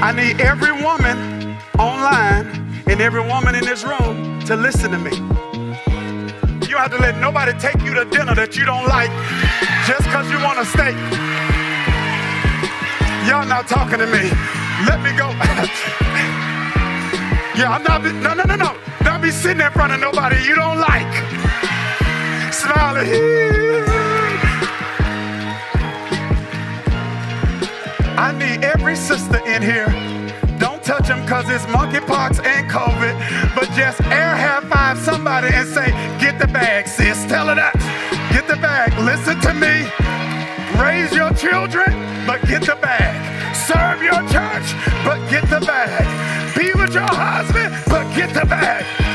I need every woman online and every woman in this room to listen to me. You don't have to let nobody take you to dinner that you don't like just because you want a steak. Y'all not talking to me. Let me go. yeah, I'm not, no, no, no, no. Don't be sitting in front of nobody you don't like. Smiling. I need every sister in here. Don't touch them because it's monkeypox and COVID. But just air high five somebody and say, get the bag, sis. Tell her that. Get the bag. Listen to me. Raise your children, but get the bag. Serve your church, but get the bag. Be with your husband, but get the bag.